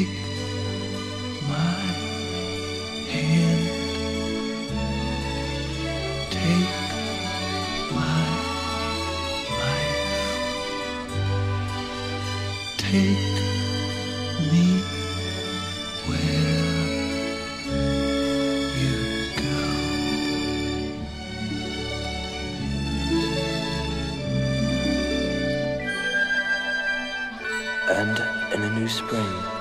Take my hand. Take my life. Take me where you go. And in a new spring.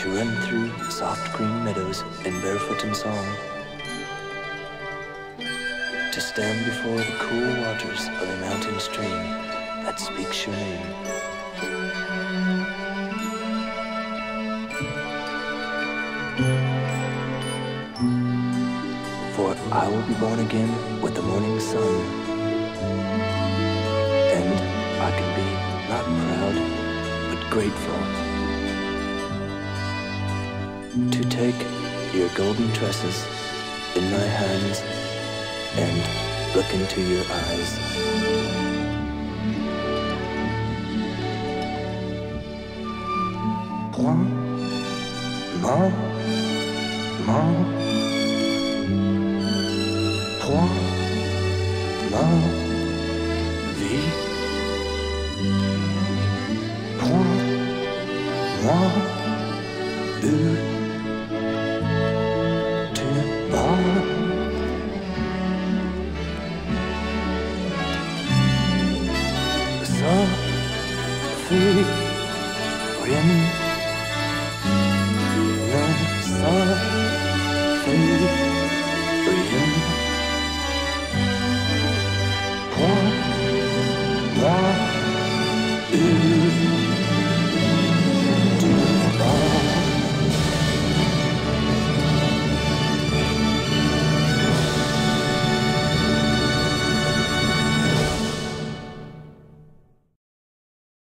To run through soft green meadows in barefoot and song. To stand before the cool waters of a mountain stream that speaks your name. For I will be born again with the morning sun. And I can be not proud, but grateful. Take your golden tresses in my hands and look into your eyes. Prends ma main. Prends ma vie. Prends-moi où fait rien. Ne ça